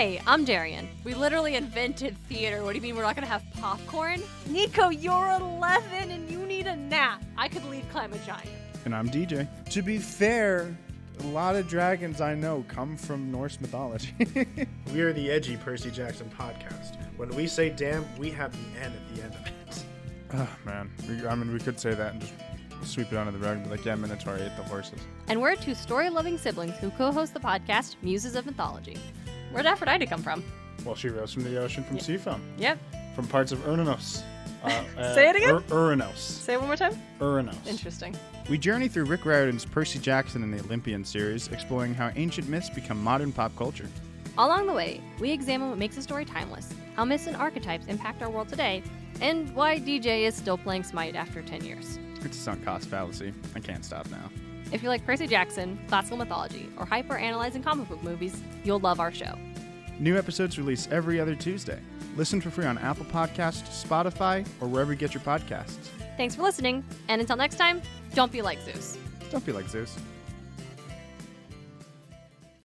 Hey, I'm Darien. We literally invented theater. What do you mean we're not gonna have popcorn? Nico, you're 11 and you need a nap. I could lead climb a giant. And I'm DJ. To be fair, a lot of dragons I know come from Norse mythology. We are the edgy Percy Jackson podcast. When we say damn, we have the N at the end of it. oh, man. We, I mean, we could say that and just sweep it under the rug and be like, yeah, Minotaur ate the horses. And we're two story loving siblings who co host the podcast Muses of Mythology. Where'd Aphrodite come from? Well, she rose from the ocean from Seafoam, Yep. from parts of Uranos. Uh, uh, Say it again? Ur- Uranos. Say it one more time. Uranos. Interesting. We journey through Rick Riordan's Percy Jackson and the Olympian series, exploring how ancient myths become modern pop culture. Along the way, we examine what makes a story timeless, how myths and archetypes impact our world today, and why DJ is still playing Smite after 10 years. It's a sunk cost fallacy. I can't stop now. If you like Percy Jackson, classical mythology, or hyper analyzing comic book movies, you'll love our show. New episodes release every other Tuesday. Listen for free on Apple Podcasts, Spotify, or wherever you get your podcasts. Thanks for listening, and until next time, don't be like Zeus. Don't be like Zeus.